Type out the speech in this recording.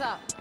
up.